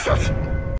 Yeah.